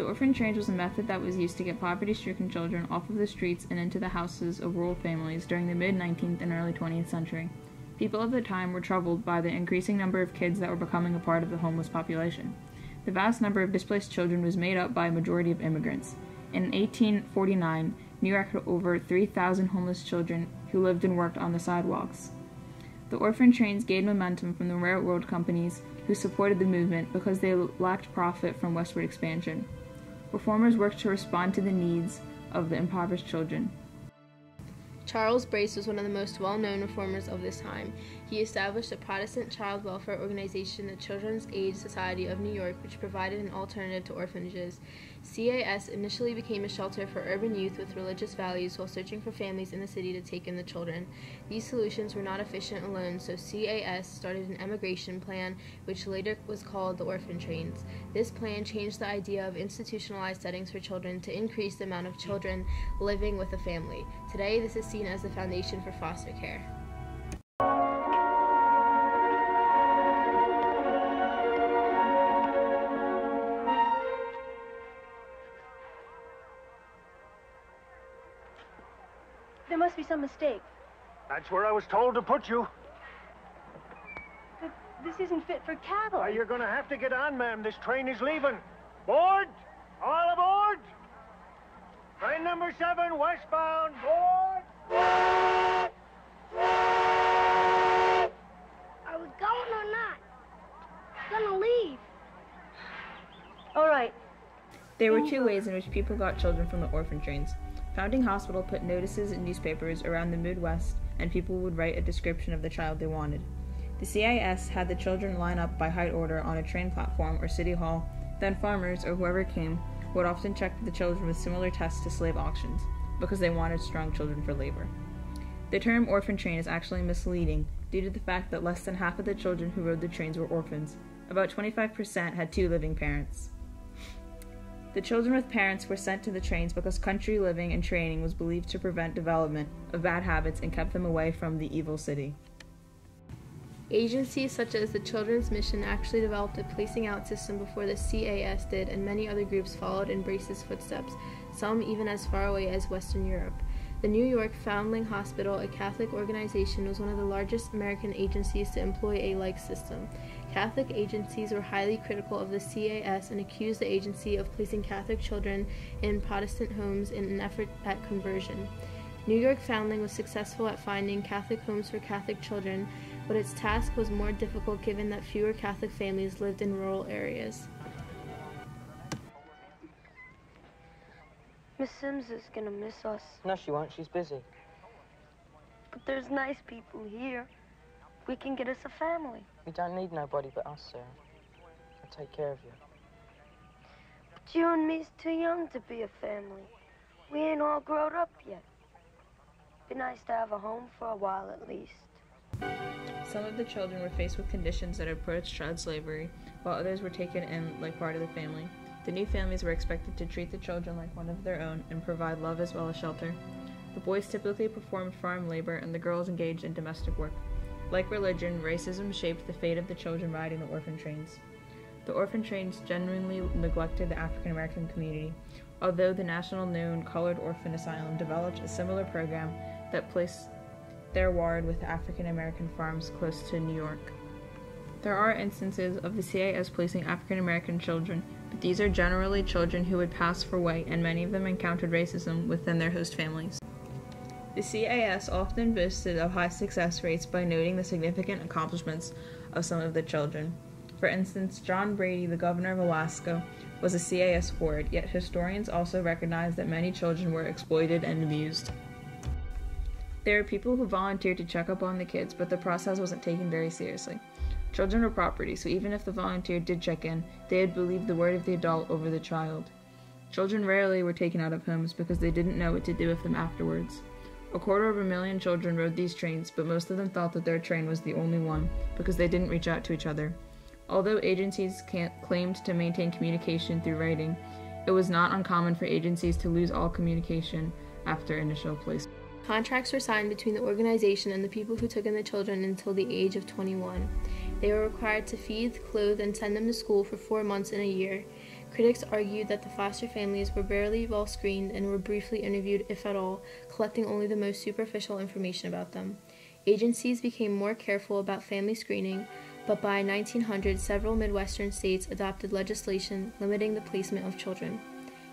The orphan trains was a method that was used to get poverty stricken children off of the streets and into the houses of rural families during the mid 19th and early 20th century. People of the time were troubled by the increasing number of kids that were becoming a part of the homeless population. The vast number of displaced children was made up by a majority of immigrants. In 1849, New York had over 3,000 homeless children who lived and worked on the sidewalks. The orphan trains gained momentum from the railroad companies who supported the movement because they lacked profit from westward expansion. Reformers worked to respond to the needs of the impoverished children. Charles Brace was one of the most well known reformers of this time. He established a Protestant child welfare organization, the Children's Aid Society of New York, which provided an alternative to orphanages. CAS initially became a shelter for urban youth with religious values while searching for families in the city to take in the children. These solutions were not efficient alone, so CAS started an emigration plan, which later was called the Orphan Trains. This plan changed the idea of institutionalized settings for children to increase the amount of children living with a family. Today, this is seen as the foundation for foster care. There must be some mistake. That's where I was told to put you. But this isn't fit for cattle. Why, you're going to have to get on, ma'am. This train is leaving. Board! All aboard! Train number seven, westbound. Board! Are we going or not? Gonna leave. All right. There were two ways in which people got children from the orphan trains. Foundling Hospital put notices in newspapers around the Midwest, and people would write a description of the child they wanted. The CAS had the children line up by height order on a train platform or city hall, then farmers, or whoever came, would often check the children with similar tests to slave auctions, because they wanted strong children for labor. The term orphan train is actually misleading due to the fact that less than half of the children who rode the trains were orphans. About 25% had two living parents. The children with parents were sent to the trains because country living and training was believed to prevent development of bad habits and kept them away from the evil city. Agencies such as the Children's Mission actually developed a placing out system before the CAS did, and many other groups followed in Brace's footsteps, some even as far away as Western Europe. The New York Foundling Hospital, a Catholic organization, was one of the largest American agencies to employ a like system. Catholic agencies were highly critical of the CAS and accused the agency of placing Catholic children in Protestant homes in an effort at conversion. New York Foundling was successful at finding Catholic homes for Catholic children, but its task was more difficult given that fewer Catholic families lived in rural areas. Miss Sims is gonna miss us. No, she won't. She's busy. But there's nice people here. We can get us a family. We don't need nobody but us, Sarah. I'll take care of you. But you and me's too young to be a family. We ain't all grown up yet. Be nice to have a home for a while at least. Some of the children were faced with conditions that approached child slavery, while others were taken in like part of the family. The new families were expected to treat the children like one of their own and provide love as well as shelter. The boys typically performed farm labor and the girls engaged in domestic work. Like religion, racism shaped the fate of the children riding the orphan trains. The orphan trains genuinely neglected the African American community, although the national known Colored Orphan Asylum developed a similar program that placed their ward with African American farms close to New York. There are instances of the CAS placing African American children, but these are generally children who would pass for white, and many of them encountered racism within their host families. The CAS often boasted of high success rates by noting the significant accomplishments of some of the children. For instance, John Brady, the governor of Alaska, was a CAS ward, yet historians also recognize that many children were exploited and abused. There were people who volunteered to check up on the kids, but the process wasn't taken very seriously. Children were property, so even if the volunteer did check in, they had believed the word of the adult over the child. Children rarely were taken out of homes because they didn't know what to do with them afterwards. A quarter of a million children rode these trains, but most of them thought that their train was the only one because they didn't reach out to each other. Although agencies claimed to maintain communication through writing, it was not uncommon for agencies to lose all communication after initial placement. Contracts were signed between the organization and the people who took in the children until the age of 21. They were required to feed, clothe, and send them to school for four months in a year. Critics argued that the foster families were barely well screened and were briefly interviewed, if at all, collecting only the most superficial information about them. Agencies became more careful about family screening, but by 1900, several Midwestern states adopted legislation limiting the placement of children.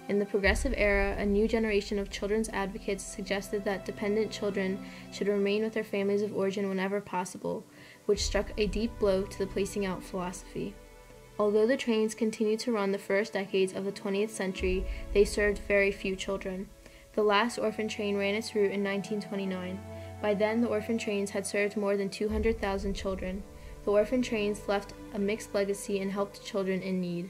In the progressive era, a new generation of children's advocates suggested that dependent children should remain with their families of origin whenever possible, which struck a deep blow to the placing out philosophy. Although the trains continued to run the first decades of the 20th century, they served very few children. The last orphan train ran its route in 1929. By then, the orphan trains had served more than 200,000 children. The orphan trains left a mixed legacy and helped children in need.